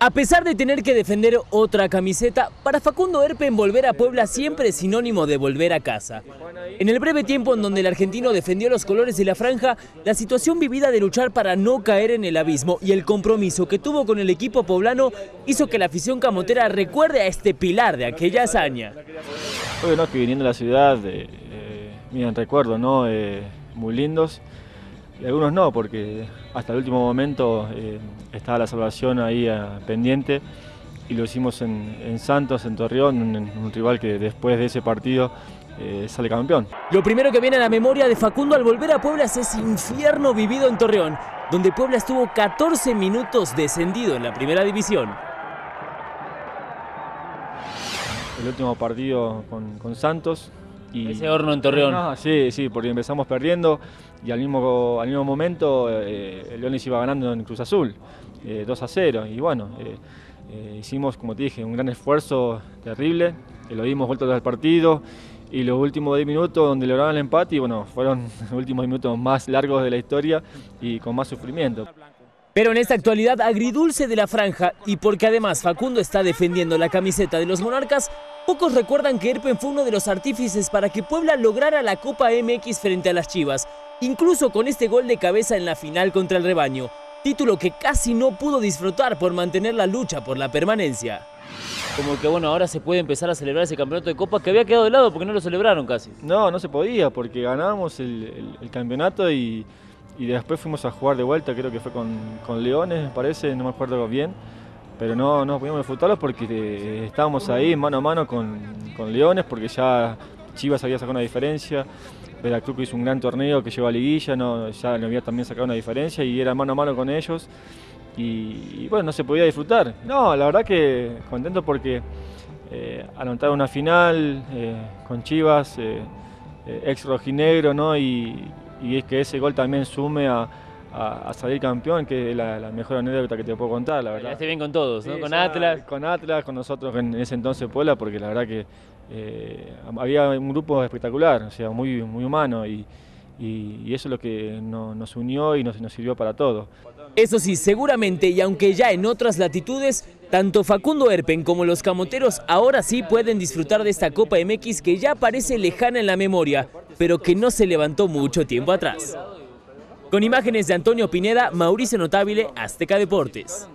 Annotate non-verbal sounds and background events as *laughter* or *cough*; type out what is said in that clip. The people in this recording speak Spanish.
A pesar de tener que defender otra camiseta, para Facundo Erpen volver a Puebla siempre es sinónimo de volver a casa. En el breve tiempo en donde el argentino defendió los colores de la franja, la situación vivida de luchar para no caer en el abismo y el compromiso que tuvo con el equipo poblano hizo que la afición camotera recuerde a este pilar de aquella hazaña. Bueno, que viniendo a la ciudad, eh, eh, miren, recuerdo, ¿no? Eh, muy lindos. Y algunos no, porque hasta el último momento eh, estaba la salvación ahí a, pendiente y lo hicimos en, en Santos, en Torreón, un, un, rival que después de ese partido eh, sale campeón. Lo primero que viene a la memoria de Facundo al volver a Puebla es ese infierno vivido en Torreón, donde Puebla estuvo 14 minutos descendido en la primera división. El último partido con, con Santos, y, Ese horno en Torreón. No, sí, sí, porque empezamos perdiendo y al mismo, al mismo momento eh, Leones iba ganando en Cruz Azul, eh, 2 a 0. Y bueno, eh, eh, hicimos, como te dije, un gran esfuerzo terrible, lo dimos vuelta al partido y los últimos 10 minutos donde lograron el empate y bueno, fueron *laughs* los últimos minutos más largos de la historia y con más sufrimiento. Pero en esta actualidad agridulce de la franja y porque además Facundo está defendiendo la camiseta de los Monarcas, pocos recuerdan que Erpen fue uno de los artífices para que Puebla lograra la Copa MX frente a las Chivas, incluso con este gol de cabeza en la final contra el rebaño, título que casi no pudo disfrutar por mantener la lucha por la permanencia. Como que bueno, ahora se puede empezar a celebrar ese campeonato de Copa que había quedado de lado porque no lo celebraron casi. No, no se podía porque ganábamos el, el, el campeonato y y después fuimos a jugar de vuelta, creo que fue con, con Leones, me parece, no me acuerdo bien, pero no, no pudimos disfrutarlos porque eh, estábamos ahí mano a mano con, con, Leones, porque ya Chivas había sacado una diferencia, Veracruz hizo un gran torneo que llevó a Liguilla, no, ya le había también sacado una diferencia y era mano a mano con ellos. Y, bueno, no se podía disfrutar. No, la verdad que contento porque eh, anotar una final eh, con Chivas, eh, ex rojinegro, ¿no? Y es que ese gol también sume a, a, a salir campeón, que es la, la, mejor anécdota que te puedo contar, la verdad. Esté bien con todos, ¿no? Sí, con Atlas. Con Atlas, con nosotros en ese entonces Puebla, porque la verdad que eh, había un grupo espectacular, o sea, muy, muy humano y, y, y eso es lo que no, nos unió y nos, nos sirvió para todo. Eso sí, seguramente, y aunque ya en otras latitudes, tanto Facundo Erpen como los camoteros ahora sí pueden disfrutar de esta Copa MX que ya parece lejana en la memoria, pero que no se levantó mucho tiempo atrás. Con imágenes de Antonio Pineda, Mauricio Notable, Azteca Deportes.